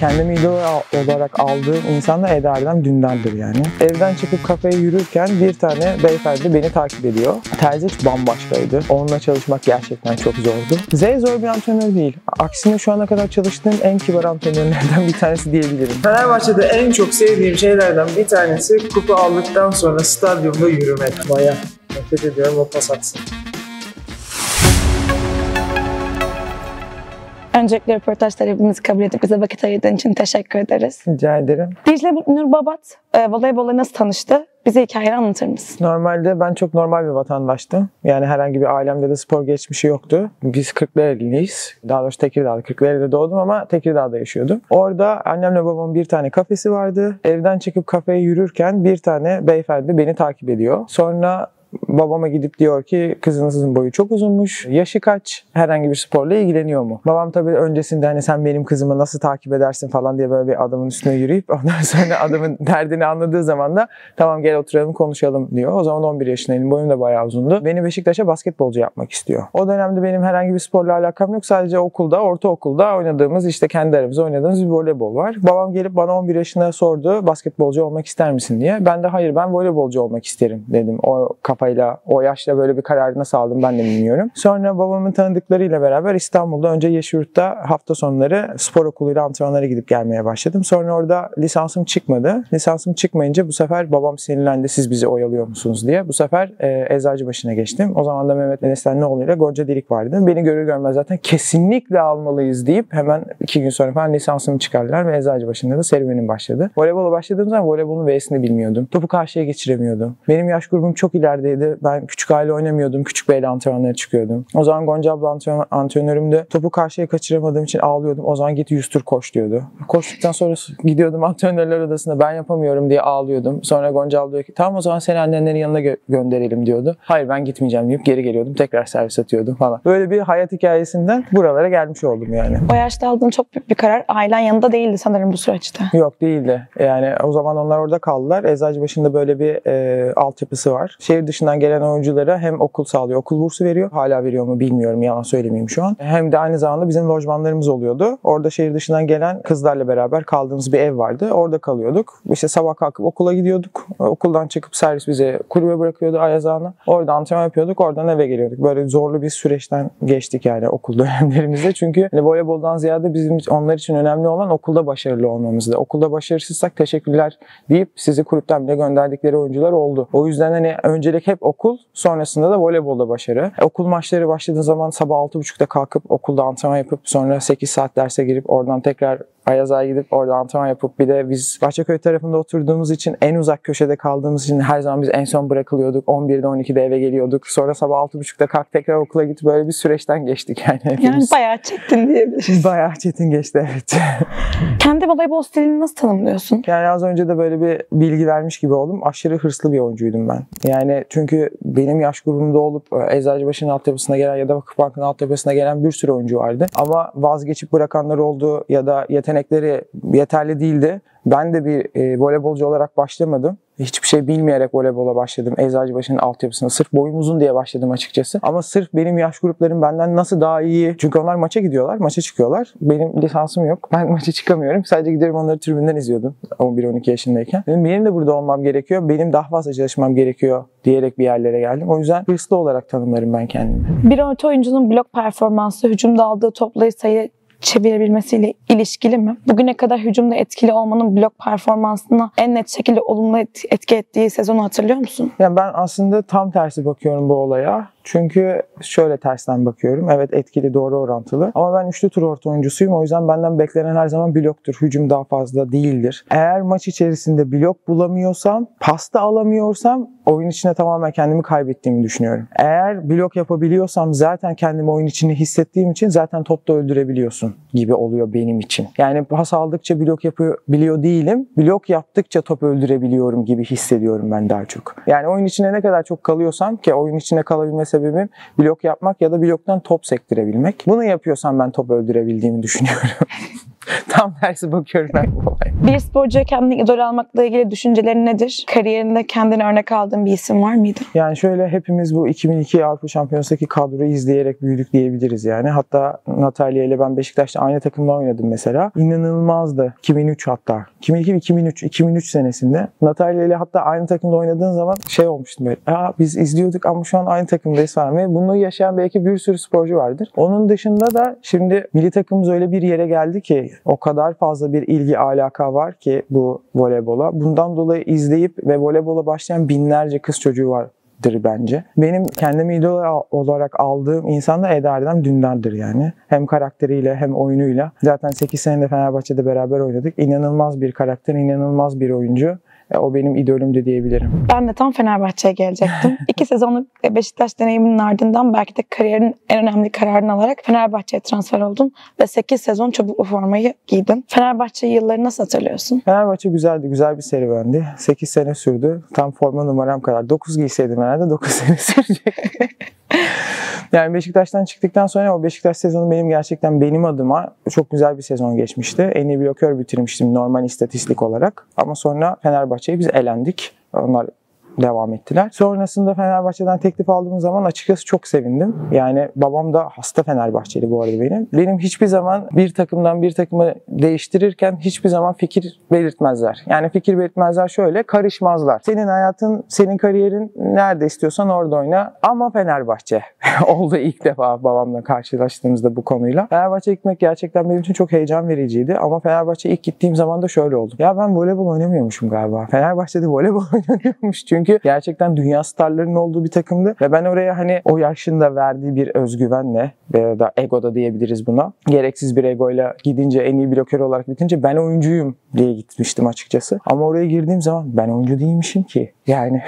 Kendimi idol olarak aldığım insan da Eda Erdem Dündar'dır yani. Evden çıkıp kafeye yürürken bir tane beyefendi beni takip ediyor. Terziç bambaşkaydı. Onunla çalışmak gerçekten çok zordu. Z zor bir antrenör değil. Aksine şu ana kadar çalıştığım en kibar antrenörlerden bir tanesi diyebilirim. Fenerbahçe'de en çok sevdiğim şeylerden bir tanesi kupa aldıktan sonra stadyumda yürümek. Baya nefret ediyorum o pas atsın. Öncelikle röportaj talebimizi kabul edip bize vakit ayırdığın için teşekkür ederiz. Rica ederim. Dicle Nur Babat e, voleybolla nasıl tanıştı? Bize hikayeni anlatır mısın? Normalde ben çok normal bir vatandaştım. Yani herhangi bir ailemde de spor geçmişi yoktu. Biz Kırklareli'liyiz. Daha doğrusu Tekirdağ'da. Kırklareli'de doğdum ama Tekirdağ'da yaşıyordum. Orada annemle babamın bir tane kafesi vardı. Evden çıkıp kafeye yürürken bir tane beyefendi beni takip ediyor. Sonra babama gidip diyor ki kızınızın boyu çok uzunmuş. Yaşı kaç? Herhangi bir sporla ilgileniyor mu? Babam tabii öncesinde hani sen benim kızımı nasıl takip edersin falan diye böyle bir adamın üstüne yürüyüp ondan sonra adamın derdini anladığı zaman da tamam gel oturalım konuşalım diyor. O zaman 11 yaşındayım. Boyum da bayağı uzundu. Beni Beşiktaş'a basketbolcu yapmak istiyor. O dönemde benim herhangi bir sporla alakam yok. Sadece okulda, ortaokulda oynadığımız işte kendi aramızda oynadığımız bir voleybol var. Babam gelip bana 11 yaşında sordu basketbolcu olmak ister misin diye. Ben de hayır ben voleybolcu olmak isterim dedim. O kafayla, o yaşta böyle bir kararı nasıl aldım ben de bilmiyorum. Sonra babamın tanıdıklarıyla beraber İstanbul'da önce Yeşilyurt'ta hafta sonları spor okuluyla antrenmanlara gidip gelmeye başladım. Sonra orada lisansım çıkmadı. Lisansım çıkmayınca bu sefer babam sinirlendi siz bizi oyalıyor musunuz diye. Bu sefer e, Eczacıbaşı'na geçtim. O zaman da Mehmet Enes'ten ile Gonca Dilik vardı. Beni görür görmez zaten kesinlikle almalıyız deyip hemen iki gün sonra falan lisansımı çıkardılar ve Eczacıbaşı'nda da serüvenim başladı. Voleybola başladığım zaman voleybolun V'sini bilmiyordum. Topu karşıya geçiremiyordum. Benim yaş grubum çok ilerideydi. Ben küçük aile oynamıyordum. Küçük beyle antrenmanlara çıkıyordum. O zaman Gonca abla antrenör, antrenörüm de topu karşıya kaçıramadığım için ağlıyordum. O zaman git 100 tur koş diyordu. Koştuktan sonra gidiyordum antrenörler odasına ben yapamıyorum diye ağlıyordum. Sonra Gonca abla diyor ki tamam o zaman seni annenlerin yanına gö- gönderelim diyordu. Hayır ben gitmeyeceğim deyip geri geliyordum. Tekrar servis atıyordum falan. Böyle bir hayat hikayesinden buralara gelmiş oldum yani. O yaşta aldığın çok büyük bir karar. Ailen yanında değildi sanırım bu süreçte. Yok değildi. Yani o zaman onlar orada kaldılar. Eczacıbaşı'nda böyle bir e, altyapısı var. Şehir dışından gelen oyunculara hem okul sağlıyor, okul bursu veriyor. Hala veriyor mu bilmiyorum, yalan söylemeyeyim şu an. Hem de aynı zamanda bizim lojmanlarımız oluyordu. Orada şehir dışından gelen kızlarla beraber kaldığımız bir ev vardı. Orada kalıyorduk. İşte sabah kalkıp okula gidiyorduk. Okuldan çıkıp servis bize kulübe bırakıyordu Ayazağına. Orada antrenman yapıyorduk. Oradan eve geliyorduk. Böyle zorlu bir süreçten geçtik yani okul dönemlerimizde. Çünkü hani voleyboldan ziyade bizim onlar için önemli olan okulda başarılı olmamızdı. Okulda başarısızsak teşekkürler deyip sizi kulüpten bile gönderdikleri oyuncular oldu. O yüzden hani öncelik hep okul, sonrasında da voleybolda başarı. E, okul maçları başladığı zaman sabah 6.30'da kalkıp okulda antrenman yapıp sonra 8 saat derse girip oradan tekrar Ayazağ'a gidip orada antrenman yapıp bir de biz Bahçeköy tarafında oturduğumuz için en uzak köşede kaldığımız için her zaman biz en son bırakılıyorduk. 11'de 12'de eve geliyorduk. Sonra sabah 6.30'da kalk tekrar okula git böyle bir süreçten geçtik yani hepimiz. Yani bayağı çektin diyebiliriz. Bayağı çetin geçti evet. Kendi voleybol stilini nasıl tanımlıyorsun? Yani az önce de böyle bir bilgi vermiş gibi oldum. Aşırı hırslı bir oyuncuydum ben. Yani çünkü benim yaş grubumda olup e, Eczacıbaşı'nın altyapısına gelen ya da Vakıfbank'ın altyapısına gelen bir sürü oyuncu vardı. Ama vazgeçip bırakanlar oldu ya da yetenekleri yeterli değildi. Ben de bir e, voleybolcu olarak başlamadım. Hiçbir şey bilmeyerek voleybola başladım. Eczacıbaşı'nın altyapısına. Sırf boyum uzun diye başladım açıkçası. Ama sırf benim yaş gruplarım benden nasıl daha iyi. Çünkü onlar maça gidiyorlar, maça çıkıyorlar. Benim lisansım yok. Ben maça çıkamıyorum. Sadece gidiyorum onları tribünden izliyordum 11-12 yaşındayken. Dedim, benim de burada olmam gerekiyor. Benim daha fazla çalışmam gerekiyor diyerek bir yerlere geldim. O yüzden hırslı olarak tanımlarım ben kendimi. Bir orta oyuncunun blok performansı hücumda aldığı topları sayı çevirebilmesiyle ilişkili mi? Bugüne kadar hücumda etkili olmanın blok performansına en net şekilde olumlu et- etki ettiği sezonu hatırlıyor musun? Yani ben aslında tam tersi bakıyorum bu olaya. Çünkü şöyle tersten bakıyorum. Evet etkili doğru orantılı. Ama ben üçlü tur orta oyuncusuyum. O yüzden benden beklenen her zaman bloktur. Hücum daha fazla değildir. Eğer maç içerisinde blok bulamıyorsam, pasta alamıyorsam oyun içinde tamamen kendimi kaybettiğimi düşünüyorum. Eğer blok yapabiliyorsam zaten kendimi oyun içinde hissettiğim için zaten topta öldürebiliyorsun gibi oluyor benim için. Yani pas aldıkça blok yapabiliyor değilim. Blok yaptıkça top öldürebiliyorum gibi hissediyorum ben daha çok. Yani oyun içine ne kadar çok kalıyorsam ki oyun içine kalabilme sebebim blok yapmak ya da bloktan top sektirebilmek. Bunu yapıyorsam ben top öldürebildiğimi düşünüyorum. Tam tersi bakıyorum ben bu olaya. Bir sporcuya kendini idol almakla ilgili düşüncelerin nedir? Kariyerinde kendine örnek aldığın bir isim var mıydı? Yani şöyle hepimiz bu 2002 Avrupa Şampiyonası'ndaki kadroyu izleyerek büyüdük diyebiliriz yani. Hatta Natalya ile ben Beşiktaş'ta aynı takımda oynadım mesela. İnanılmazdı. 2003 hatta. 2002 2003 2003 senesinde Natalya ile hatta aynı takımda oynadığın zaman şey olmuştum böyle. Aa biz izliyorduk ama şu an aynı takımdayız falan. Ve bunu yaşayan belki bir sürü sporcu vardır. Onun dışında da şimdi milli takımımız öyle bir yere geldi ki o kadar fazla bir ilgi alaka var ki bu voleybola. Bundan dolayı izleyip ve voleybola başlayan binlerce kız çocuğu var bence. Benim kendimi idol olarak aldığım insan da Eda Erdem Dündar'dır yani. Hem karakteriyle hem oyunuyla. Zaten 8 senede Fenerbahçe'de beraber oynadık. İnanılmaz bir karakter, inanılmaz bir oyuncu. E, O benim idolümdü diyebilirim. Ben de tam Fenerbahçe'ye gelecektim. İki sezonluk Beşiktaş deneyiminin ardından belki de kariyerin en önemli kararını alarak Fenerbahçe'ye transfer oldun ve 8 sezon çubuklu formayı giydin. Fenerbahçe yılları nasıl hatırlıyorsun? Fenerbahçe güzeldi, güzel bir serüvendi. 8 sene sürdü. Tam forma numaram kadar. 9 giyseydim herhalde 9 sene sürecek. yani Beşiktaş'tan çıktıktan sonra o Beşiktaş sezonu benim gerçekten benim adıma çok güzel bir sezon geçmişti. En iyi blokör bitirmiştim normal istatistik olarak. Ama sonra Fenerbahçe'yi biz elendik. Onlar devam ettiler. Sonrasında Fenerbahçe'den teklif aldığım zaman açıkçası çok sevindim. Yani babam da hasta Fenerbahçeli bu arada benim. Benim hiçbir zaman bir takımdan bir takımı değiştirirken hiçbir zaman fikir belirtmezler. Yani fikir belirtmezler şöyle karışmazlar. Senin hayatın, senin kariyerin nerede istiyorsan orada oyna ama Fenerbahçe oldu ilk defa babamla karşılaştığımızda bu konuyla. Fenerbahçe gitmek gerçekten benim için çok heyecan vericiydi ama Fenerbahçe ilk gittiğim zaman da şöyle oldu. Ya ben voleybol oynamıyormuşum galiba. Fenerbahçe'de voleybol oynanıyormuş çünkü gerçekten dünya starlarının olduğu bir takımdı ve ben oraya hani o yaşında verdiği bir özgüvenle veya da ego da diyebiliriz buna. Gereksiz bir egoyla gidince en iyi blokör olarak bitince ben oyuncuyum diye gitmiştim açıkçası. Ama oraya girdiğim zaman ben oyuncu değilmişim ki. Yani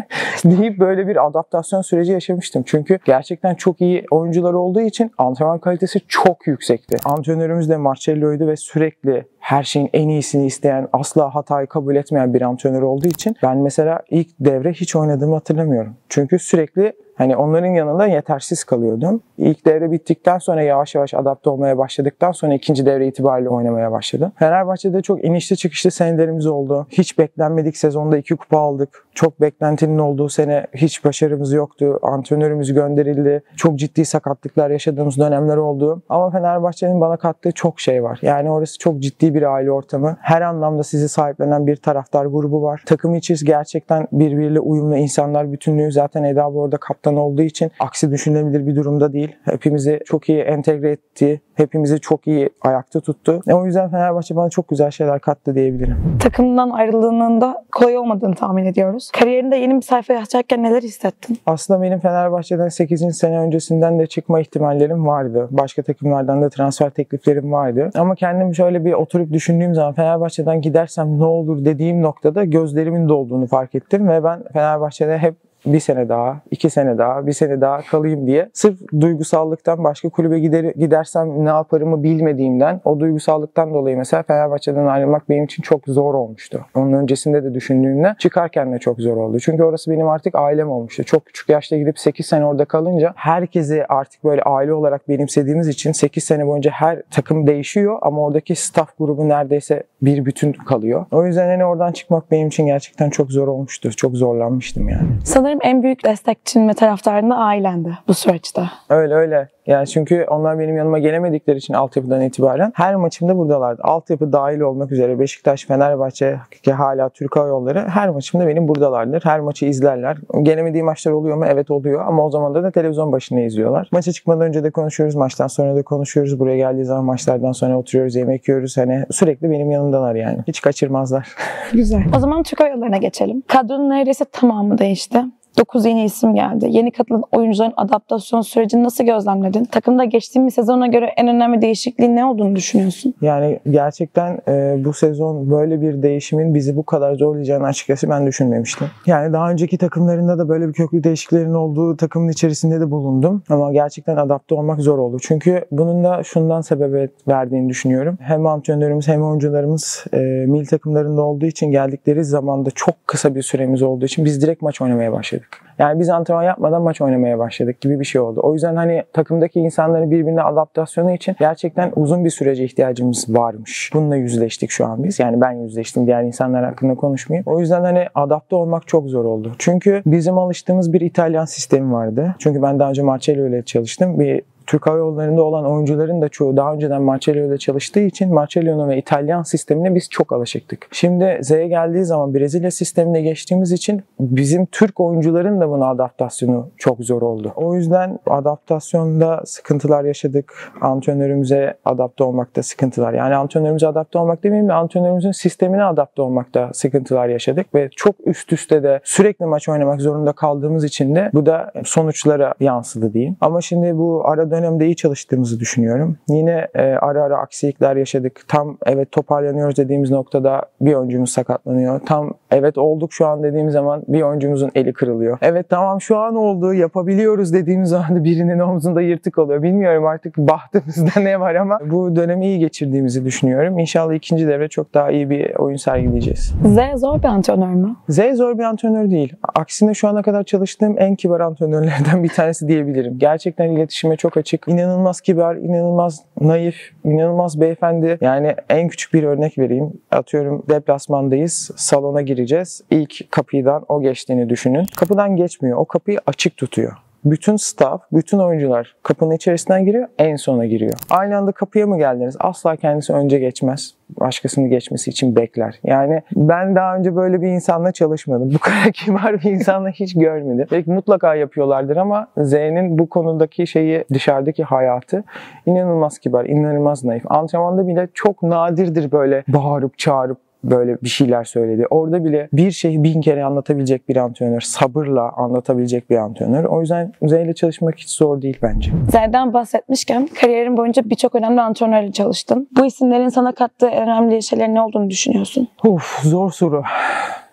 deyip böyle bir adaptasyon süreci yaşamıştım. Çünkü gerçekten çok iyi oyuncular olduğu için antrenman kalitesi çok yüksekti. Antrenörümüz de Marcello'ydu ve sürekli her şeyin en iyisini isteyen, asla hatayı kabul etmeyen bir antrenör olduğu için ben mesela ilk devre hiç oynadığımı hatırlamıyorum. Çünkü sürekli Hani onların yanında yetersiz kalıyordum. İlk devre bittikten sonra yavaş yavaş adapte olmaya başladıktan sonra ikinci devre itibariyle oynamaya başladım. Fenerbahçe'de çok inişli çıkışlı senelerimiz oldu. Hiç beklenmedik sezonda iki kupa aldık. Çok beklentinin olduğu sene hiç başarımız yoktu. Antrenörümüz gönderildi. Çok ciddi sakatlıklar yaşadığımız dönemler oldu. Ama Fenerbahçe'nin bana kattığı çok şey var. Yani orası çok ciddi bir aile ortamı. Her anlamda sizi sahiplenen bir taraftar grubu var. Takım içi gerçekten birbiriyle uyumlu insanlar bütünlüğü. Zaten Eda abla orada kaptan olduğu için aksi düşünülebilir bir durumda değil. Hepimizi çok iyi entegre etti. Hepimizi çok iyi ayakta tuttu. E o yüzden Fenerbahçe bana çok güzel şeyler kattı diyebilirim. Takımdan ayrıldığının da kolay olmadığını tahmin ediyoruz. Kariyerinde yeni bir sayfa yazacakken neler hissettin? Aslında benim Fenerbahçe'den 8. sene öncesinden de çıkma ihtimallerim vardı. Başka takımlardan da transfer tekliflerim vardı. Ama kendim şöyle bir oturup düşündüğüm zaman Fenerbahçe'den gidersem ne olur dediğim noktada gözlerimin dolduğunu fark ettim ve ben Fenerbahçe'de hep bir sene daha, iki sene daha, bir sene daha kalayım diye sırf duygusallıktan başka kulübe gider, gidersem ne yaparımı bilmediğimden o duygusallıktan dolayı mesela Fenerbahçe'den ayrılmak benim için çok zor olmuştu. Onun öncesinde de düşündüğümde çıkarken de çok zor oldu. Çünkü orası benim artık ailem olmuştu. Çok küçük yaşta gidip 8 sene orada kalınca herkesi artık böyle aile olarak benimsediğimiz için 8 sene boyunca her takım değişiyor ama oradaki staff grubu neredeyse bir bütün kalıyor. O yüzden hani oradan çıkmak benim için gerçekten çok zor olmuştu. Çok zorlanmıştım yani. Sanırım en büyük destekçin ve taraftarın da ailendi bu süreçte. Öyle öyle. Yani çünkü onlar benim yanıma gelemedikleri için altyapıdan itibaren her maçımda buradalardı. Altyapı dahil olmak üzere Beşiktaş, Fenerbahçe ki hala Türk Hava Yolları her maçımda benim buradalardır. Her maçı izlerler. Gelemediği maçlar oluyor mu? Evet oluyor ama o zaman da, da televizyon başında izliyorlar. Maça çıkmadan önce de konuşuyoruz. Maçtan sonra da konuşuyoruz. Buraya geldiği zaman maçlardan sonra oturuyoruz, yemek yiyoruz. Hani sürekli benim yanımdalar yani. Hiç kaçırmazlar. Güzel. O zaman Türk Hava Yolları'na geçelim. Kadronun neredeyse tamamı değişti. 9 yeni isim geldi. Yeni katılan oyuncuların adaptasyon sürecini nasıl gözlemledin? Takımda geçtiğimiz sezona göre en önemli değişikliğin ne olduğunu düşünüyorsun? Yani gerçekten e, bu sezon böyle bir değişimin bizi bu kadar zorlayacağını açıkçası ben düşünmemiştim. Yani daha önceki takımlarında da böyle bir köklü değişikliklerin olduğu takımın içerisinde de bulundum. Ama gerçekten adapte olmak zor oldu. Çünkü bunun da şundan sebebiyet verdiğini düşünüyorum. Hem antrenörümüz hem oyuncularımız e, milli takımlarında olduğu için geldikleri zamanda çok kısa bir süremiz olduğu için biz direkt maç oynamaya başladık. Yani biz antrenman yapmadan maç oynamaya başladık gibi bir şey oldu. O yüzden hani takımdaki insanların birbirine adaptasyonu için gerçekten uzun bir sürece ihtiyacımız varmış. Bununla yüzleştik şu an biz. Yani ben yüzleştim. Diğer insanlar hakkında konuşmayayım. O yüzden hani adapte olmak çok zor oldu. Çünkü bizim alıştığımız bir İtalyan sistemi vardı. Çünkü ben daha önce Marcello ile çalıştım. Bir Türk Hava Yolları'nda olan oyuncuların da çoğu daha önceden Marcello ile çalıştığı için Marcello'nun ve İtalyan sistemine biz çok alışıktık. Şimdi Z'ye geldiği zaman Brezilya sistemine geçtiğimiz için bizim Türk oyuncuların da buna adaptasyonu çok zor oldu. O yüzden adaptasyonda sıkıntılar yaşadık. Antrenörümüze adapte olmakta sıkıntılar. Yani antrenörümüze adapte olmak demeyeyim de antrenörümüzün sistemine adapte olmakta sıkıntılar yaşadık ve çok üst üste de sürekli maç oynamak zorunda kaldığımız için de bu da sonuçlara yansıdı diyeyim. Ama şimdi bu ara dönemde iyi çalıştığımızı düşünüyorum. Yine e, ara ara aksilikler yaşadık. Tam evet toparlanıyoruz dediğimiz noktada bir oyuncumuz sakatlanıyor. Tam evet olduk şu an dediğimiz zaman bir oyuncumuzun eli kırılıyor. Evet tamam şu an oldu yapabiliyoruz dediğimiz zaman da birinin omzunda yırtık oluyor. Bilmiyorum artık bahtımızda ne var ama bu dönemi iyi geçirdiğimizi düşünüyorum. İnşallah ikinci devre çok daha iyi bir oyun sergileyeceğiz. Z zor bir antrenör mü? Z zor bir antrenör değil. Aksine şu ana kadar çalıştığım en kibar antrenörlerden bir tanesi diyebilirim. Gerçekten iletişime çok açık. İnanılmaz kibar, inanılmaz naif, inanılmaz beyefendi. Yani en küçük bir örnek vereyim. Atıyorum deplasmandayız. Salona gireceğiz. İlk kapıdan o geçtiğini düşünün. Kapıdan geçmiyor. O kapıyı açık tutuyor. Bütün staff, bütün oyuncular kapının içerisinden giriyor, en sona giriyor. Aynı anda kapıya mı geldiniz? Asla kendisi önce geçmez. Başkasının geçmesi için bekler. Yani ben daha önce böyle bir insanla çalışmadım. Bu kadar kibar bir insanla hiç görmedim. Belki mutlaka yapıyorlardır ama Z'nin bu konudaki şeyi, dışarıdaki hayatı inanılmaz kibar, inanılmaz naif. Antrenmanda bile çok nadirdir böyle bağırıp çağırıp böyle bir şeyler söyledi. Orada bile bir şeyi bin kere anlatabilecek bir antrenör, sabırla anlatabilecek bir antrenör. O yüzden Z ile çalışmak hiç zor değil bence. Z'den bahsetmişken kariyerin boyunca birçok önemli antrenörle çalıştın. Bu isimlerin sana kattığı önemli şeylerin ne olduğunu düşünüyorsun? Uf, zor soru.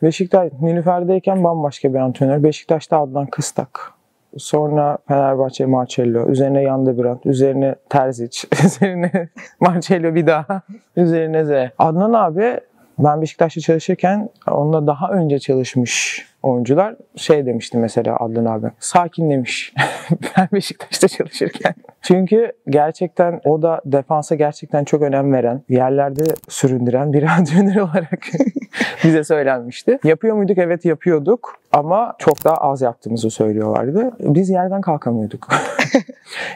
Beşiktaş, Nilüfer'deyken bambaşka bir antrenör. Beşiktaş'ta Adnan Kıstak. Sonra Fenerbahçe Marcello, üzerine Yanda Brandt, üzerine Terzic, üzerine Marcello bir daha, üzerine Z. Adnan abi ben Beşiktaş'ta çalışırken onunla daha önce çalışmış oyuncular şey demişti mesela Adnan abi. Sakin demiş. ben Beşiktaş'ta çalışırken. Çünkü gerçekten o da defansa gerçekten çok önem veren, yerlerde süründüren bir antrenör olarak bize söylenmişti. Yapıyor muyduk? Evet yapıyorduk. Ama çok daha az yaptığımızı söylüyorlardı. Biz yerden kalkamıyorduk.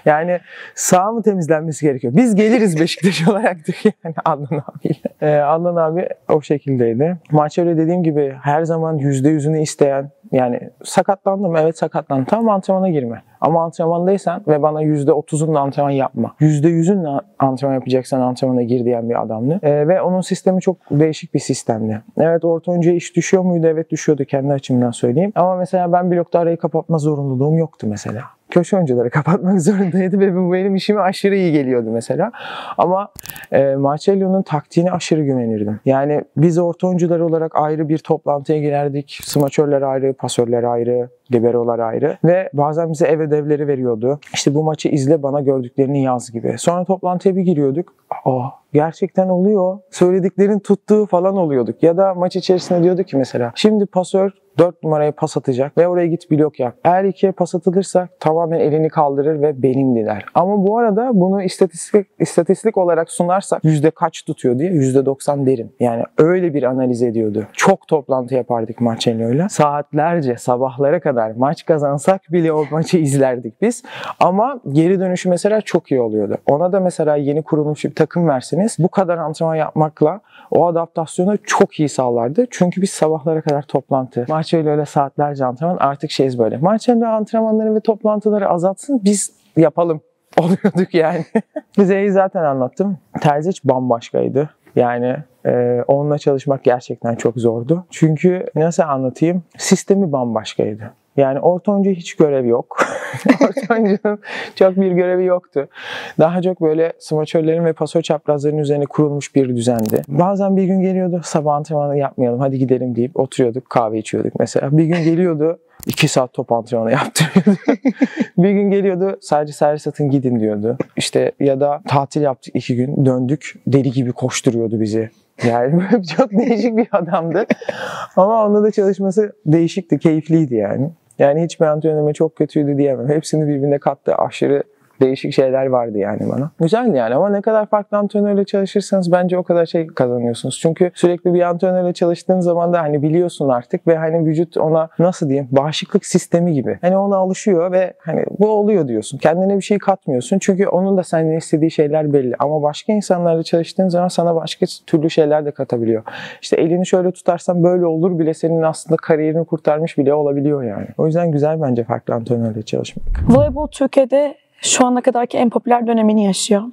yani sağ mı temizlenmesi gerekiyor? Biz geliriz Beşiktaş olarak diyor yani Adnan abiyle. Ee, Adnan abi o şekildeydi. Maç öyle dediğim gibi her zaman yüzde yüzünü isteyen yani sakatlandım evet sakatlandım. Tamam antrenmana girme. Ama antrenmandaysan ve bana %30'unla antrenman yapma. %100'ünle antrenman yapacaksan antrenmana gir diyen bir adamdı. Ee, ve onun sistemi çok değişik bir sistemdi. Evet orta oyuncuya iş düşüyor muydu? Evet düşüyordu kendi açımdan söyleyeyim. Ama mesela ben blokta arayı kapatma zorunluluğum yoktu mesela köşe oyuncuları kapatmak zorundaydı ve bu benim işime aşırı iyi geliyordu mesela. Ama e, Marcello'nun taktiğine aşırı güvenirdim. Yani biz orta oyuncular olarak ayrı bir toplantıya girerdik. Smaçörler ayrı, pasörler ayrı, liberolar ayrı ve bazen bize ev ödevleri veriyordu. İşte bu maçı izle bana gördüklerini yaz gibi. Sonra toplantıya bir giriyorduk. Aa, gerçekten oluyor. Söylediklerin tuttuğu falan oluyorduk. Ya da maç içerisinde diyorduk ki mesela şimdi pasör 4 numaraya pas atacak ve oraya git blok yap. Eğer ikiye pas atılırsa tamamen elini kaldırır ve benimdi der. Ama bu arada bunu istatistik, istatistik olarak sunarsak yüzde kaç tutuyor diye yüzde 90 derim. Yani öyle bir analiz ediyordu. Çok toplantı yapardık Marcello'yla. Saatlerce sabahlara kadar maç kazansak bile o maçı izlerdik biz. Ama geri dönüşü mesela çok iyi oluyordu. Ona da mesela yeni kurulmuş bir takım verseniz bu kadar antrenman yapmakla o adaptasyonu çok iyi sağlardı. Çünkü biz sabahlara kadar toplantı, Marcello öyle saatlerce antrenman artık şeyiz böyle. Marcello antrenmanları ve toplantıları azaltsın biz yapalım oluyorduk yani. Zeyi zaten anlattım. Terzic bambaşkaydı. Yani e, onunla çalışmak gerçekten çok zordu. Çünkü nasıl anlatayım? Sistemi bambaşkaydı. Yani orta oyuncu hiç görev yok. orta oyuncunun çok bir görevi yoktu. Daha çok böyle smaçörlerin ve pasör çaprazlarının üzerine kurulmuş bir düzendi. Bazen bir gün geliyordu sabah antrenmanı yapmayalım hadi gidelim deyip oturuyorduk kahve içiyorduk mesela. Bir gün geliyordu 2 saat top antrenmanı yaptırıyordu. bir gün geliyordu sadece servis atın gidin diyordu. İşte ya da tatil yaptık iki gün döndük deli gibi koşturuyordu bizi. Yani çok değişik bir adamdı. Ama onunla da çalışması değişikti, keyifliydi yani. Yani hiçbir antrenörüme çok kötüydü diyemem. Hepsini birbirine kattı. Aşırı değişik şeyler vardı yani bana. Güzel yani ama ne kadar farklı antrenörle çalışırsanız bence o kadar şey kazanıyorsunuz. Çünkü sürekli bir antrenörle çalıştığın zaman da hani biliyorsun artık ve hani vücut ona nasıl diyeyim bağışıklık sistemi gibi. Hani ona alışıyor ve hani bu oluyor diyorsun. Kendine bir şey katmıyorsun. Çünkü onun da senden istediği şeyler belli. Ama başka insanlarla çalıştığın zaman sana başka türlü şeyler de katabiliyor. İşte elini şöyle tutarsan böyle olur bile senin aslında kariyerini kurtarmış bile olabiliyor yani. O yüzden güzel bence farklı antrenörle çalışmak. Voleybol Türkiye'de şu ana kadarki en popüler dönemini yaşıyor.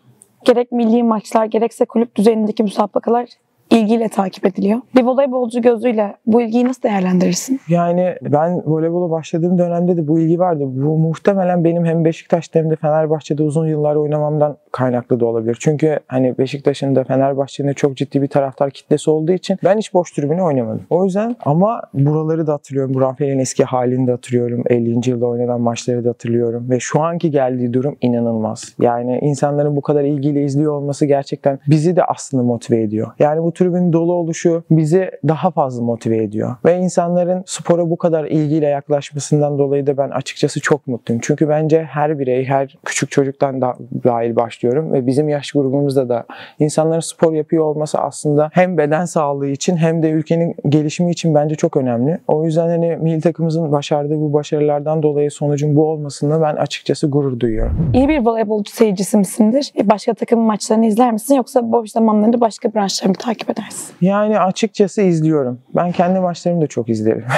Gerek milli maçlar gerekse kulüp düzeyindeki müsabakalar ilgiyle takip ediliyor. Bir voleybolcu gözüyle bu ilgiyi nasıl değerlendirirsin? Yani ben voleybola başladığım dönemde de bu ilgi vardı. Bu muhtemelen benim hem Beşiktaş'ta hem de Fenerbahçe'de uzun yıllar oynamamdan kaynaklı da olabilir. Çünkü hani Beşiktaş'ın da Fenerbahçe'nin de çok ciddi bir taraftar kitlesi olduğu için ben hiç boş tribüne oynamadım. O yüzden ama buraları da hatırlıyorum. Buranfer'in eski halini de hatırlıyorum. 50. yılda oynanan maçları da hatırlıyorum. Ve şu anki geldiği durum inanılmaz. Yani insanların bu kadar ilgiyle izliyor olması gerçekten bizi de aslında motive ediyor. Yani bu tribün dolu oluşu bizi daha fazla motive ediyor. Ve insanların spora bu kadar ilgiyle yaklaşmasından dolayı da ben açıkçası çok mutluyum. Çünkü bence her birey, her küçük çocuktan da dahil başlıyorum ve bizim yaş grubumuzda da insanların spor yapıyor olması aslında hem beden sağlığı için hem de ülkenin gelişimi için bence çok önemli. O yüzden hani milli takımımızın başardığı bu başarılardan dolayı sonucun bu olmasında ben açıkçası gurur duyuyorum. İyi bir voleybolcu seyircisi misindir? Başka takımın maçlarını izler misin yoksa boş zamanlarında başka branşları mı takip edersin? Yani açıkçası izliyorum. Ben kendi maçlarımı da çok izlerim.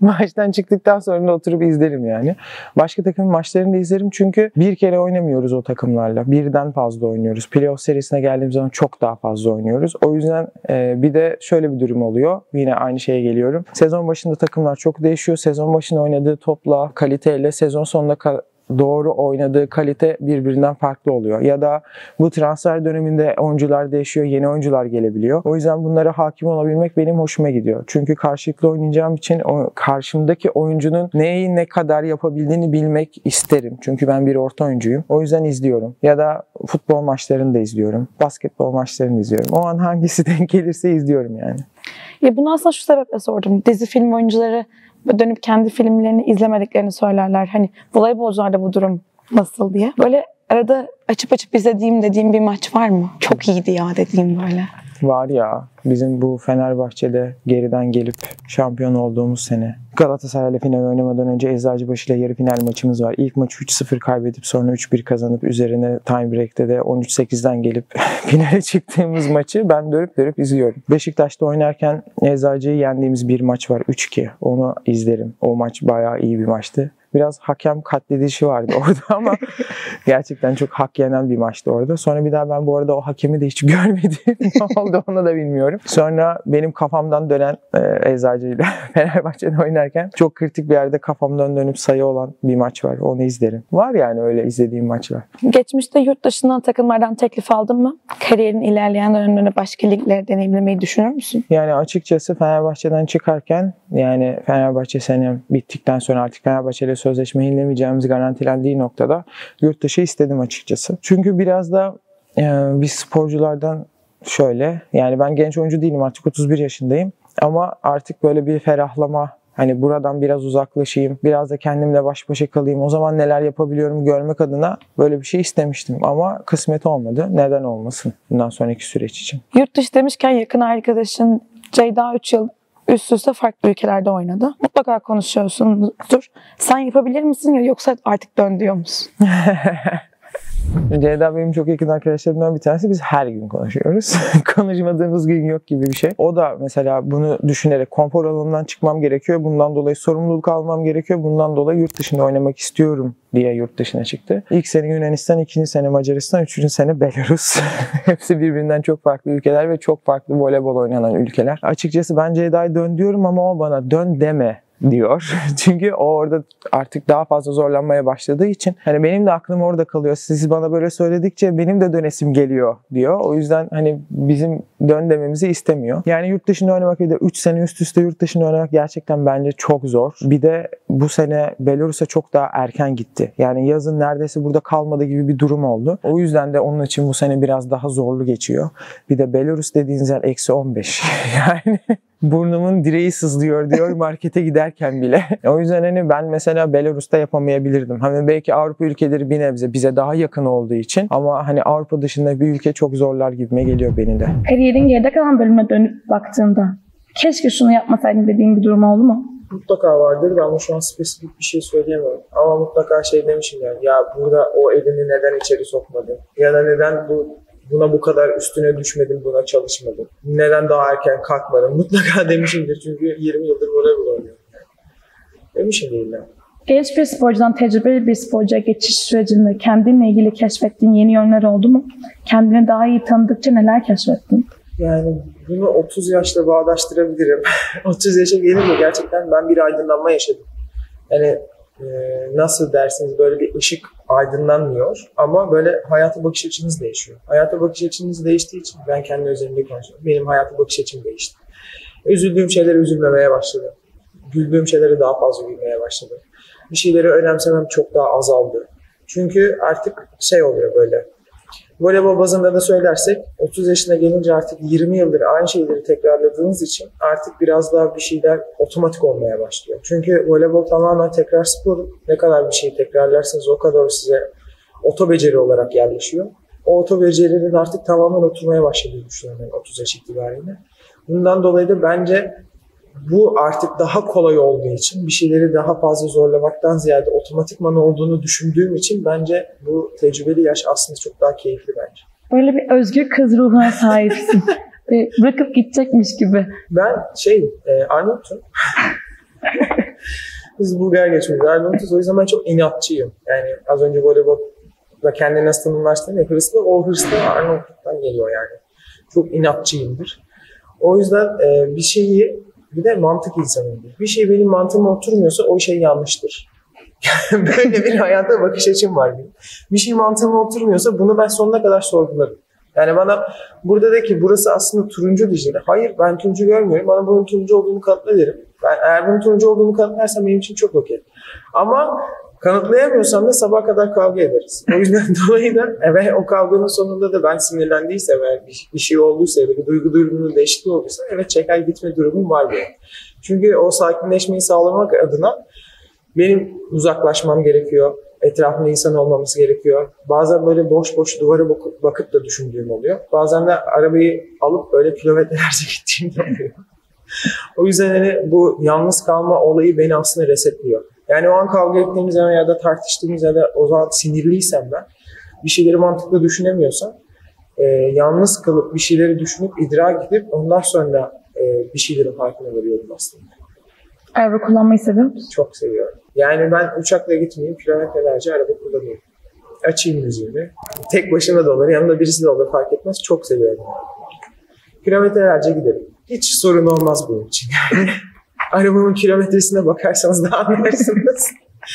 Maçtan çıktıktan sonra da oturup izlerim yani. Başka takımın maçlarını da izlerim çünkü bir kere oynamıyoruz o takımlarla. Birden fazla oynuyoruz. Playoff serisine geldiğimiz zaman çok daha fazla oynuyoruz. O yüzden e, bir de şöyle bir durum oluyor. Yine aynı şeye geliyorum. Sezon başında takımlar çok değişiyor. Sezon başında oynadığı topla, kaliteyle sezon sonunda ka- doğru oynadığı kalite birbirinden farklı oluyor. Ya da bu transfer döneminde oyuncular değişiyor, yeni oyuncular gelebiliyor. O yüzden bunlara hakim olabilmek benim hoşuma gidiyor. Çünkü karşılıklı oynayacağım için karşımdaki oyuncunun neyi ne kadar yapabildiğini bilmek isterim. Çünkü ben bir orta oyuncuyum. O yüzden izliyorum. Ya da futbol maçlarını da izliyorum. Basketbol maçlarını izliyorum. O an hangisi denk gelirse izliyorum yani. Ya bunu aslında şu sebeple sordum. Dizi film oyuncuları dönüp kendi filmlerini izlemediklerini söylerler. Hani voleybolcularda bu durum nasıl diye. Böyle arada açıp açıp izlediğim dediğim bir maç var mı? Çok iyiydi ya dediğim böyle. Var ya bizim bu Fenerbahçe'de geriden gelip şampiyon olduğumuz sene. Galatasaray'la final oynamadan önce Eczacıbaşı ile yarı final maçımız var. İlk maçı 3-0 kaybedip sonra 3-1 kazanıp üzerine time break'te de 13-8'den gelip finale çıktığımız maçı ben dönüp dönüp izliyorum. Beşiktaş'ta oynarken Eczacı'yı yendiğimiz bir maç var 3-2. Onu izlerim. O maç bayağı iyi bir maçtı biraz hakem katledişi vardı orada ama gerçekten çok hak yenen bir maçtı orada. Sonra bir daha ben bu arada o hakemi de hiç görmedim. ne oldu onu da bilmiyorum. Sonra benim kafamdan dönen e, Eczacı ile Fenerbahçe'de oynarken çok kritik bir yerde kafamdan dönüp sayı olan bir maç var. Onu izlerim. Var yani öyle izlediğim maçlar. Geçmişte yurt dışından takımlardan teklif aldın mı? Kariyerin ilerleyen dönemlerinde başka ligleri deneyimlemeyi düşünür müsün? Yani açıkçası Fenerbahçe'den çıkarken yani Fenerbahçe senem bittikten sonra artık Fenerbahçe ile sözleşme yenilemeyeceğimiz garantilendiği noktada yurt dışı istedim açıkçası. Çünkü biraz da e, biz sporculardan şöyle yani ben genç oyuncu değilim artık 31 yaşındayım ama artık böyle bir ferahlama Hani buradan biraz uzaklaşayım, biraz da kendimle baş başa kalayım. O zaman neler yapabiliyorum görmek adına böyle bir şey istemiştim. Ama kısmet olmadı. Neden olmasın bundan sonraki süreç için. Yurt dışı demişken yakın arkadaşın Ceyda 3 yıl üst üste farklı ülkelerde oynadı. Mutlaka konuşuyorsunuzdur. Sen yapabilir misin yoksa artık dön diyor musun? Ceyda benim çok yakın arkadaşlarımdan bir tanesi. Biz her gün konuşuyoruz. Konuşmadığımız gün yok gibi bir şey. O da mesela bunu düşünerek konfor alanından çıkmam gerekiyor. Bundan dolayı sorumluluk almam gerekiyor. Bundan dolayı yurt dışında oynamak istiyorum diye yurt dışına çıktı. İlk sene Yunanistan, ikinci sene Macaristan, üçüncü sene Belarus. Hepsi birbirinden çok farklı ülkeler ve çok farklı voleybol oynanan ülkeler. Açıkçası ben Ceyda'yı dön diyorum ama o bana dön deme diyor. Çünkü o orada artık daha fazla zorlanmaya başladığı için hani benim de aklım orada kalıyor. Siz bana böyle söyledikçe benim de dönesim geliyor diyor. O yüzden hani bizim dön dememizi istemiyor. Yani yurt dışında oynamak bir de 3 sene üst üste yurt dışında oynamak gerçekten bence çok zor. Bir de bu sene Belarus'a çok daha erken gitti. Yani yazın neredeyse burada kalmadı gibi bir durum oldu. O yüzden de onun için bu sene biraz daha zorlu geçiyor. Bir de Belarus dediğiniz yer eksi 15. yani burnumun direği sızlıyor diyor markete giderken bile. o yüzden hani ben mesela Belarus'ta yapamayabilirdim. Hani belki Avrupa ülkeleri bir nebze bize daha yakın olduğu için ama hani Avrupa dışında bir ülke çok zorlar gibime geliyor beni de. Kariyerin geride kalan bölümüne dönüp baktığında keşke şunu yapmasaydım dediğin bir durum oldu mu? Mutlaka vardır ama şu an spesifik bir şey söyleyemem. Ama mutlaka şey demişim yani ya burada o elini neden içeri sokmadın? Ya da neden bu buna bu kadar üstüne düşmedim, buna çalışmadım? Neden daha erken kalkmadım? Mutlaka demişimdir çünkü 20 yıldır voleybol oynuyorum. Demişim illa. Genç bir sporcudan tecrübeli bir sporcuya geçiş sürecinde kendinle ilgili keşfettiğin yeni yönler oldu mu? Kendini daha iyi tanıdıkça neler keşfettin? Yani bunu 30 yaşla bağdaştırabilirim. 30 yaşa gelince gerçekten ben bir aydınlanma yaşadım. Yani e, nasıl dersiniz böyle bir ışık aydınlanmıyor ama böyle hayata bakış açınız değişiyor. Hayata bakış açınız değiştiği için ben kendi özelimde konuşuyorum. Benim hayata bakış açım değişti. Üzüldüğüm şeylere üzülmemeye başladım. Güldüğüm şeylere daha fazla gülmeye başladım. Bir şeyleri önemsemem çok daha azaldı. Çünkü artık şey oluyor böyle Voleybol bazında da söylersek 30 yaşına gelince artık 20 yıldır aynı şeyleri tekrarladığınız için artık biraz daha bir şeyler otomatik olmaya başlıyor. Çünkü voleybol tamamen tekrar spor. Ne kadar bir şeyi tekrarlarsanız o kadar size oto beceri olarak yerleşiyor. O oto becerilerin artık tamamen oturmaya başladığını düşünüyorum ben 30 yaş itibariyle. Bundan dolayı da bence bu artık daha kolay olduğu için bir şeyleri daha fazla zorlamaktan ziyade otomatikman olduğunu düşündüğüm için bence bu tecrübeli yaş aslında çok daha keyifli bence. Böyle bir özgür kız ruhuna sahipsin. Bırakıp gidecekmiş gibi. Ben şey, e, Arnavut'um. Biz Bulgar geçmiyoruz. Arnavut'uz o yüzden ben çok inatçıyım. Yani az önce voleybolda kendini nasıl tanımlaştın ya hırslı, o hırs da Arnavutluk'tan geliyor yani. Çok inatçıyımdır. O yüzden e, bir şeyi bir de mantık insanıyım. Bir şey benim mantığıma oturmuyorsa o şey yanlıştır. Böyle bir hayata bakış açım var benim. Bir şey mantığıma oturmuyorsa bunu ben sonuna kadar sorgularım. Yani bana burada de ki burası aslında turuncu diyeceğine. Hayır ben turuncu görmüyorum. Bana bunun turuncu olduğunu kanıtla derim. Ben eğer bunun turuncu olduğunu kanıtlarsam benim için çok okey. Ama kanıtlayamıyorsam da sabah kadar kavga ederiz. O yüzden dolayı da evet o kavganın sonunda da ben sinirlendiysem eğer bir, bir şey olduysa ya da bir duygu durumunun değişikliği olduysa evet çeker gitme durumum var benim. Çünkü o sakinleşmeyi sağlamak adına benim uzaklaşmam gerekiyor. Etrafında insan olmaması gerekiyor. Bazen böyle boş boş duvara bakıp da düşündüğüm oluyor. Bazen de arabayı alıp böyle kilometrelerce gittiğim oluyor. o yüzden hani bu yalnız kalma olayı beni aslında resetliyor. Yani o an kavga ettiğimiz zaman ya da tartıştığımız ya da o zaman sinirliysem ben bir şeyleri mantıklı düşünemiyorsam e, yalnız kalıp bir şeyleri düşünüp idrak edip ondan sonra e, bir şeylerin farkına varıyorum aslında. Araba kullanmayı seviyor musun? Çok seviyorum. Yani ben uçakla gitmeyeyim, kilometrelerce araba kullanıyorum. Açayım müziğimi. Tek başıma da olur, yanımda birisi de olur fark etmez. Çok seviyorum. Kilometrelerce giderim. Hiç sorun olmaz benim için. Arabamın kilometresine bakarsanız da anlarsınız.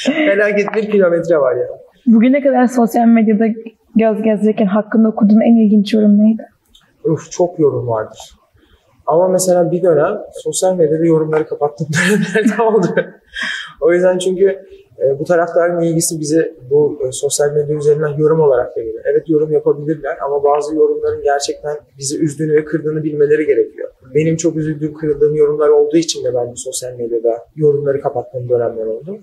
Felaket bir kilometre var ya. Bugüne kadar sosyal medyada göz gezdirirken hakkında okuduğun en ilginç yorum neydi? Uf, çok yorum vardır. Ama mesela bir dönem sosyal medyada yorumları kapattığım dönemlerde oldu. o yüzden çünkü e, bu taraftarın ilgisi bize bu e, sosyal medya üzerinden yorum olarak da geliyor. Evet yorum yapabilirler ama bazı yorumların gerçekten bizi üzdüğünü ve kırdığını bilmeleri gerekiyor. Benim çok üzüldüğüm, kırıldığım yorumlar olduğu için de ben bu sosyal medyada yorumları kapattığım dönemler oldu.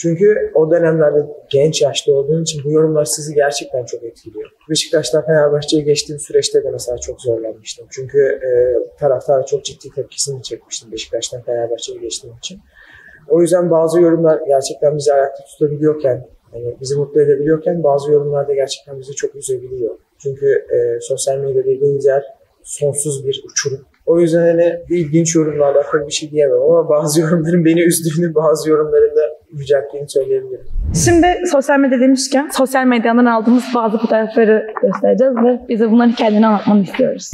Çünkü o dönemlerde genç yaşlı olduğun için bu yorumlar sizi gerçekten çok etkiliyor. Beşiktaş'tan Fenerbahçe'ye geçtiğim süreçte de mesela çok zorlanmıştım. Çünkü e, taraftar çok ciddi tepkisini çekmiştim Beşiktaş'tan Fenerbahçe'ye geçtiğim için. O yüzden bazı yorumlar gerçekten bizi ayakta tutabiliyorken, yani bizi mutlu edebiliyorken bazı yorumlar da gerçekten bizi çok üzebiliyor. Çünkü e, sosyal medya dediğiniz yer sonsuz bir uçurum. O yüzden hani ilginç yorumlarla alakalı bir şey diyemem ama bazı yorumların beni üzdüğünü, bazı yorumların da yücelttiğini söyleyebilirim. Şimdi sosyal medya demişken sosyal medyadan aldığımız bazı fotoğrafları göstereceğiz ve bize bunların hikayelerini anlatmanı istiyoruz.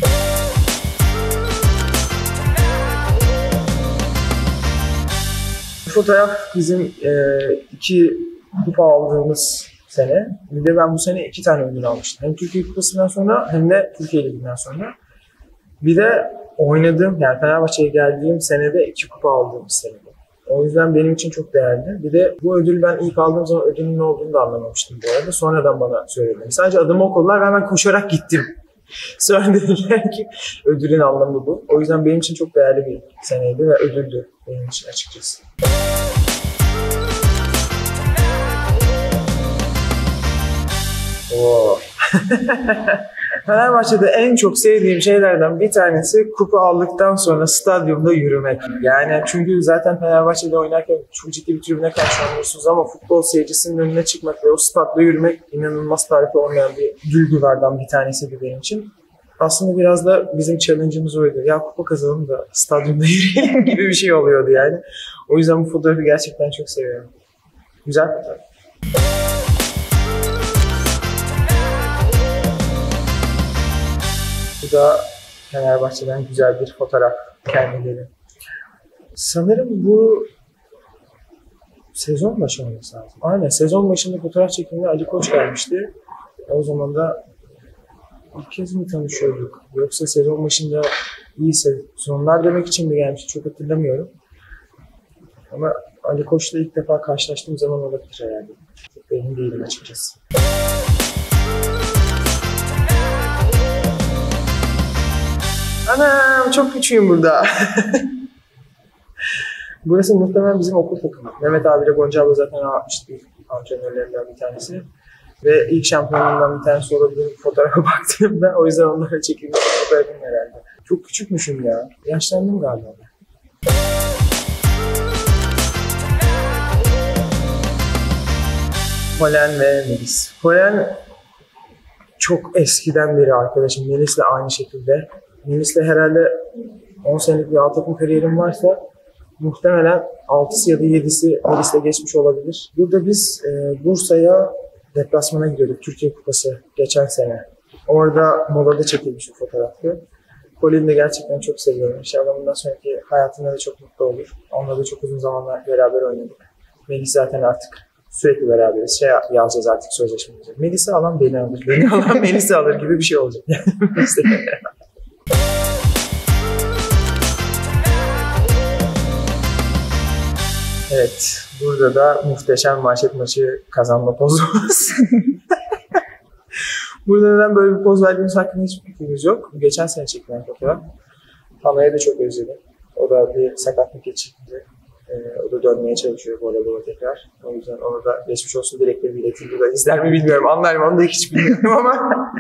Fotoğraf bizim e, iki kupa aldığımız sene. Bir de ben bu sene iki tane ödül almıştım. Hem Türkiye Kupası'ndan sonra hem de Türkiye Ligi'nden sonra. Bir de oynadığım yani Fenerbahçe'ye geldiğim senede iki kupa aldığım sene. O yüzden benim için çok değerli. Bir de bu ödül ben ilk aldığım zaman ödülün ne olduğunu da anlamamıştım bu arada. Sonradan bana söylediler. Sadece adımı okullar ve hemen koşarak gittim. Sonra dediler ki ödülün anlamı bu. O yüzden benim için çok değerli bir seneydi ve ödüldü benim için açıkçası. Oo. Fenerbahçe'de en çok sevdiğim şeylerden bir tanesi kupa aldıktan sonra stadyumda yürümek. Yani çünkü zaten Fenerbahçe'de oynarken çok ciddi bir tribüne karşı oynuyorsunuz ama futbol seyircisinin önüne çıkmak ve o stadyumda yürümek inanılmaz tarifi olmayan bir duygulardan bir tanesiydi benim için. Aslında biraz da bizim challenge'ımız oydu. Ya kupa kazanalım da stadyumda yürüyelim gibi bir şey oluyordu yani. O yüzden bu fotoğrafı gerçekten çok seviyorum. Güzel fotoğraf. Bu da Fenerbahçe'den güzel bir fotoğraf kendileri. Sanırım bu sezon başı olması lazım. Aynen sezon başında fotoğraf çekimine Ali Koç gelmişti. O zaman da ilk kez mi tanışıyorduk? Yoksa sezon başında iyi sezonlar demek için mi gelmişti? Çok hatırlamıyorum. Ama Ali Koç'la ilk defa karşılaştığım zaman olabilir herhalde. Çok emin değilim açıkçası. Anam çok küçüğüm burada. Burası muhtemelen bizim okul takımı. Mehmet abiyle Gonca abla zaten ilk antrenörlerinden bir tanesi. Ve ilk şampiyonluğundan bir tanesi olabilir fotoğrafa baktığımda. O yüzden onlara çekilmiş fotoğrafım herhalde. Çok küçükmüşüm ya. Yaşlandım galiba. Polen ve Melis. Polen çok eskiden beri arkadaşım. Melis'le aynı şekilde. Melis'le herhalde 10 senelik bir alt takım kariyerim varsa muhtemelen 6'sı ya da 7'si Melis'le geçmiş olabilir. Burada biz e, Bursa'ya deplasmana gidiyorduk. Türkiye Kupası geçen sene. Orada molada çekilmiş bir fotoğraftı. Colin'i de gerçekten çok seviyorum. İnşallah bundan sonraki hayatında da çok mutlu olur. Onunla da çok uzun zamanlar beraber oynadık. Melis zaten artık sürekli beraberiz. Şey yazacağız artık sözleşmemizi. Melis'i alan beni alır. Beni alan Melis'i alır gibi bir şey olacak. Evet, burada da muhteşem manşet maçı kazanma pozumuz. burada neden böyle bir poz verdiğimiz hakkında hiçbir fikrimiz yok. Geçen sene çekilen fotoğraf. Pana'yı da çok özledim. O da bir sakatlık geçirdi. Ee, o da dönmeye çalışıyor bu arada tekrar. O yüzden ona da geçmiş olsun dilekleri iletildi. İzler mi bilmiyorum, anlar mı onu da hiç bilmiyorum ama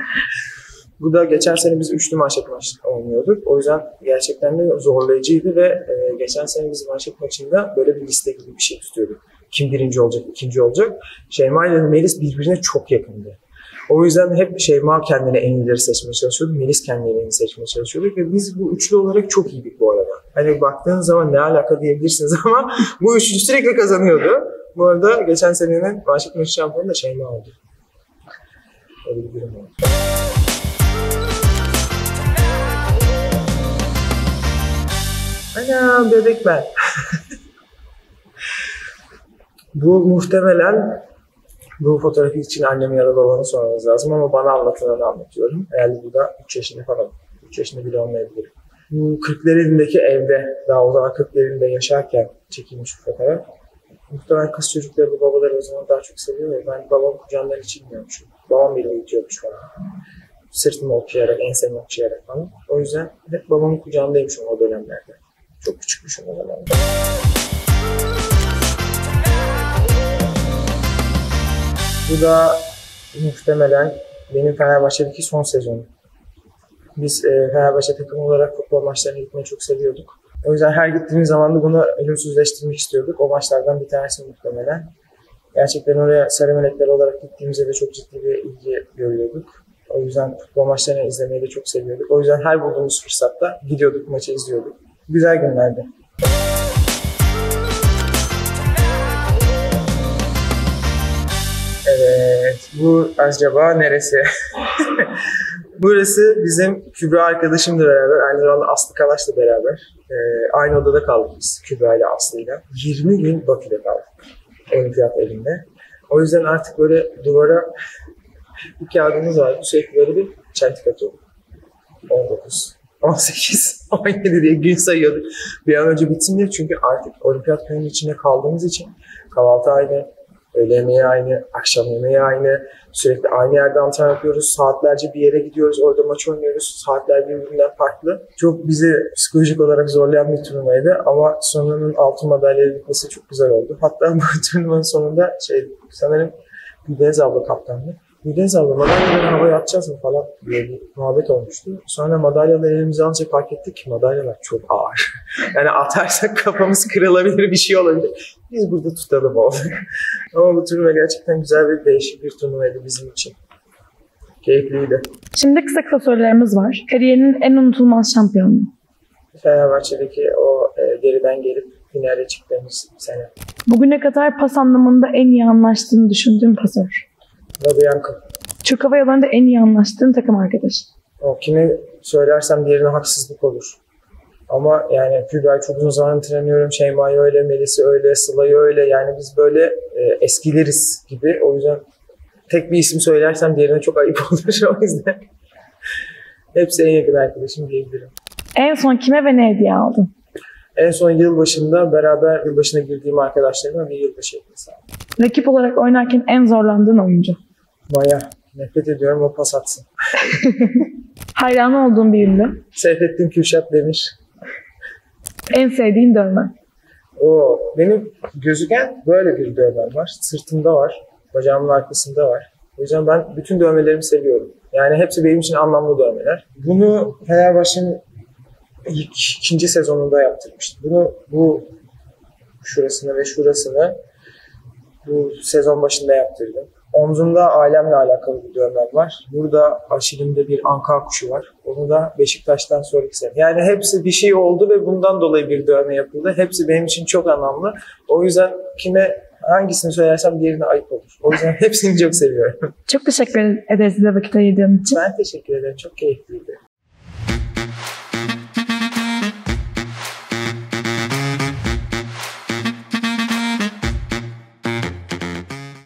bu da geçen sene biz üçlü manşet maç oynuyorduk. O yüzden gerçekten de zorlayıcıydı ve e, geçen sene biz manşet maçında böyle bir liste gibi bir şey tutuyorduk. Kim birinci olacak, ikinci olacak. Şeyma ile Melis birbirine çok yakındı. O yüzden hep Şeyma kendine en iyileri seçmeye çalışıyordu. Melis kendine en iyi seçmeye çalışıyordu. Ve biz bu üçlü olarak çok iyiydik bu arada. Hani baktığınız zaman ne alaka diyebilirsiniz ama bu üçlü sürekli kazanıyordu. Bu arada geçen senenin manşet maçı şampiyonu da Şeyma oldu. Öyle bir durum oldu. Ana bebek ben. bu muhtemelen bu fotoğrafı için anneme ya da babana sormanız lazım ama bana anlatılanı anlatıyorum. Eğer bu da 3 yaşında falan. 3 yaşında bile olmayabilir. Bu Kırklareli'ndeki evde, daha o zaman Kırklareli'nde yaşarken çekilmiş bu fotoğraf. Muhtemelen kız çocukları da babaları o zaman daha çok seviyor ve ben babam kucağından hiç bilmiyormuşum. Babam bile uyutuyormuş falan. Sırtımı okşayarak, ensemi okşayarak falan. O yüzden hep babamın kucağındaymışım o dönemlerde. Çok küçükmüşüm o zaman. Bu da muhtemelen benim Fenerbahçe'deki son sezonum. Biz e, Fenerbahçe takımı olarak futbol maçlarına gitmeyi çok seviyorduk. O yüzden her gittiğimiz zaman da bunu ölümsüzleştirmek istiyorduk. O maçlardan bir tanesi muhtemelen. Gerçekten oraya Sarı Melekler olarak gittiğimizde de çok ciddi bir ilgi görüyorduk. O yüzden futbol maçlarını izlemeyi de çok seviyorduk. O yüzden her bulduğumuz fırsatta gidiyorduk, maçı izliyorduk. Güzel günlerdi. Evet, bu acaba neresi? Burası bizim Kübra arkadaşımla beraber, aynı zamanda Aslı Kalaş'la beraber. Ee, aynı odada kaldık biz Kübra ile Aslı'yla. 20 gün Bakü'de kaldık. Olimpiyat elinde. O yüzden artık böyle duvara bir kağıdımız var. Sürekli böyle bir çentik atıyorduk. 19. 18, 17 diye gün sayıyorduk. Bir an önce bitsin diye çünkü artık olimpiyat köyünün içinde kaldığımız için kahvaltı aynı, öğle yemeği aynı, akşam yemeği aynı, sürekli aynı yerde antrenman yapıyoruz, saatlerce bir yere gidiyoruz, orada maç oynuyoruz, saatler birbirinden farklı. Çok bizi psikolojik olarak zorlayan bir turnuvaydı ama sonunun altın madalyayla bitmesi çok güzel oldu. Hatta bu turnuvanın sonunda şey sanırım Güldeniz abla kaptandı. Güldeniz abla madalyaları havaya atacağız mı falan diye bir muhabbet olmuştu. Sonra madalyaları elimize alınca fark ettik ki madalyalar çok ağır. yani atarsak kafamız kırılabilir, bir şey olabilir. Biz burada tutalım oldu. Ama bu turnuva gerçekten güzel ve değişik bir turnuvaydı bizim için. Keyifliydi. Şimdi kısa kısa sorularımız var. Kariyerinin en unutulmaz şampiyonu. Fenerbahçe'deki o e, geriden gelip finale çıktığımız sene. Bugüne kadar pas anlamında en iyi anlaştığını düşündüğüm pasör. Rabianka. Türk Hava Yolları'nda en iyi anlaştığın takım arkadaş. O kimi söylersem diğerine haksızlık olur. Ama yani Kübra'yı çok uzun zaman treniyorum. Şeyma'yı öyle, Melis'i öyle, Sıla'yı öyle. Yani biz böyle e, eskileriz gibi. O yüzden tek bir isim söylersem diğerine çok ayıp olur. o yüzden hepsi en yakın arkadaşım diyebilirim. En son kime ve ne hediye aldın? En son yılbaşında beraber yılbaşına girdiğim arkadaşlarıma bir yılbaşı hediyesi aldım. Rakip olarak oynarken en zorlandığın oyuncu. Maya. Nefret ediyorum o pas atsın. Hayranı olduğun bir ünlü. Seyfettin Kürşat Demir. En sevdiğin dövme. O benim gözüken böyle bir dövmem var. Sırtımda var. Bacağımın arkasında var. O yüzden ben bütün dövmelerimi seviyorum. Yani hepsi benim için anlamlı dövmeler. Bunu Fenerbahçe'nin ilk ikinci sezonunda yaptırmıştım. Bunu bu şurasını ve şurasını bu sezon başında yaptırdım. Omzumda ailemle alakalı bir dövmem var. Burada aşilimde bir anka kuşu var. Onu da Beşiktaş'tan sonraki sene. Yani hepsi bir şey oldu ve bundan dolayı bir dövme yapıldı. Hepsi benim için çok anlamlı. O yüzden kime hangisini söylersem diğerine ayıp olur. O yüzden hepsini çok seviyorum. Çok teşekkür ederiz size vakit ayırdığın için. Ben teşekkür ederim. Çok keyifliydi.